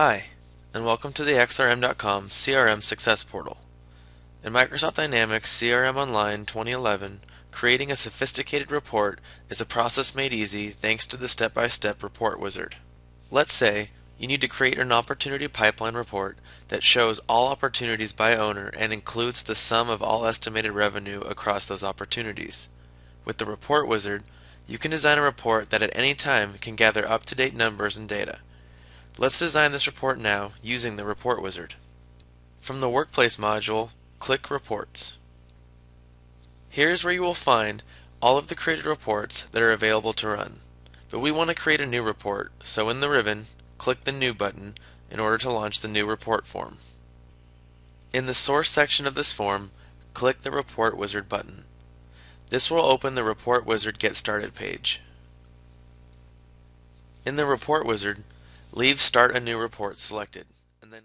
Hi, and welcome to the XRM.com CRM Success Portal. In Microsoft Dynamics CRM Online 2011, creating a sophisticated report is a process made easy thanks to the step-by-step report wizard. Let's say you need to create an opportunity pipeline report that shows all opportunities by owner and includes the sum of all estimated revenue across those opportunities. With the report wizard, you can design a report that at any time can gather up-to-date numbers and data. Let's design this report now using the Report Wizard. From the Workplace module, click Reports. Here is where you will find all of the created reports that are available to run. But we want to create a new report, so in the ribbon, click the New button in order to launch the new report form. In the Source section of this form, click the Report Wizard button. This will open the Report Wizard Get Started page. In the Report Wizard, Leave Start a New Report selected, and then